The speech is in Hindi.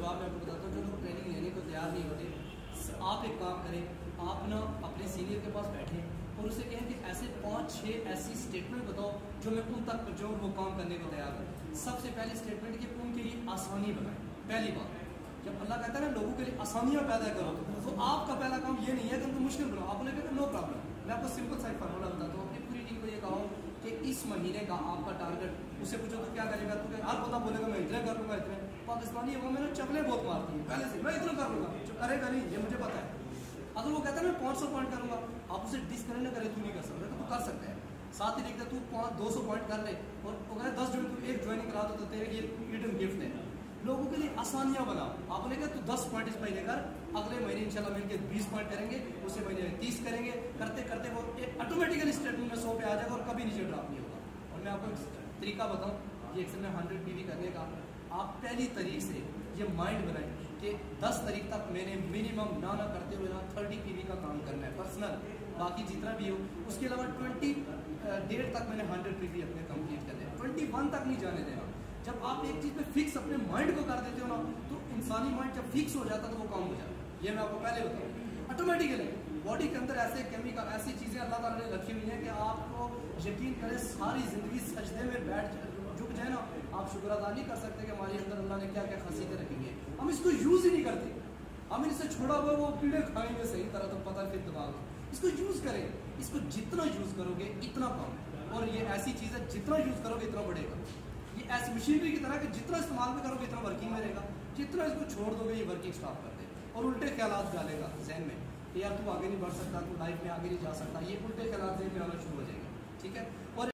जवाब मैं आपको बताता हूँ, जो लोग ट्रेनिंग लेने को तैयार नहीं होते, आप एक काम करें, आप ना अपने सीनियर के पास बैठे और उसे कहें कि ऐसे पाँच छः ऐसी स्टेटमेंट बताओ जो मैं उन तक जो वो काम करने को तैयार हूँ। सबसे पहली स्टेटमेंट कि उनके लिए आसानी बनाए। पहली बात, जब अल्लाह कहता है ना, लोगों के लिए आसानियाँ पैदा करो तो आपका पहला काम ये नहीं है कि उनको मुश्किल बनाओ। आपने कहा नो प्रॉब्लम मैं आपको सिंपल सा फार्मूला बताता हूँ। अपनी पूरी टीम को ये कहो कि इस महीने का आपका टारगेट उसे पूछो तो क्या करेगा? तो हर बंदा बोलेगा, मैं इतने कर लूँगा इतने। पाकिस्तानी है, वो मैंने चपले बहुत मारती है। पहले से, मैं इतना कर लूँगा करेगा नहीं ये मुझे पता है। अगर वो कहता है, मैं पाँच सौ पॉइंट करूँगा। आप उसे डिसकनेक्ट करे तू नहीं कर सकता। तो कर सकते हैं। साथ ही देखते तू पाँच, दो सौ पॉइंट कर ले। और अगर दस जो तू एक ज्वाइनिंग करा दो तो तेरे लिए रिटर्न गिफ्ट है। लोगों के लिए आसानियाँ बनाओ। आपने कहा, तू दस पॉइंट इस महीने कर। अगले महीने इंशाल्लाह मिलकर बीस पॉइंट करेंगे। उसे महीने तीस करेंगे। करते करते वो एक ऑटोमेटिकली स्टेटमेंट में सौ पे आ जाएगा और कभी नीचे ड्रॉप नहीं होगा। और मैं आपको तरीका बताऊँ। ये एक्सेल में हंड्रेड पी करने का आप पहली तारीख से ये माइंड बनाए कि 10 तारीख तक मैंने मिनिमम ना ना करते हुए ना थर्टी पी का काम करना है पर्सनल बाकी जितना भी हो, उसके अलावा ट्वेंटी डेट तक मैंने हंड्रेड पी अपने कंप्लीट करने हैं ट्वेंटी वन तक नहीं जाने देना। जब आप एक चीज़ पे फिक्स अपने माइंड को कर देते हो ना तो इंसानी माइंड जब फिक्स हो जाता है तो वो काम हो जाता है। ये मैं आपको पहले बताऊँ। ऑटोमेटिकली बॉडी के अंदर ऐसे केमिकल ऐसी चीज़ें अल्लाह ताला ने रखी हुई हैं कि आपको यकीन करें, सारी ज़िंदगी सजदे में बैठ शुक्र अदा नहीं कर सकते कि हमारे अंदर अल्लाह ने क्या क्या खासियतें रखी हैं। हम इसको यूज़ ही नहीं करते। हम इनसे छोड़ा हुआ वो कीड़े खाएँगे सही तरह तो पता फिर दिमाग इसको यूज़ करें। इसको जितना यूज़ करोगे, इतना कम और ये ऐसी चीज़ है, जितना यूज़ करोगे, इतना बढ़ेगा। ये ऐसी मशीनरी की तरह कि जितना इस्तेमाल में करोगे, इतना वर्किंग में रहेगा। जितना इसको छोड़ दोगे, ये वर्किंग स्टॉप कर दे और उल्टे ख्याल डालेगा जहन में कि यार तू आगे नहीं बढ़ सकता, तू लाइफ में आगे नहीं जा सकता। ये उल्टे ख्याल जहन में आना शुरू हो जाएगा। ठीक है? और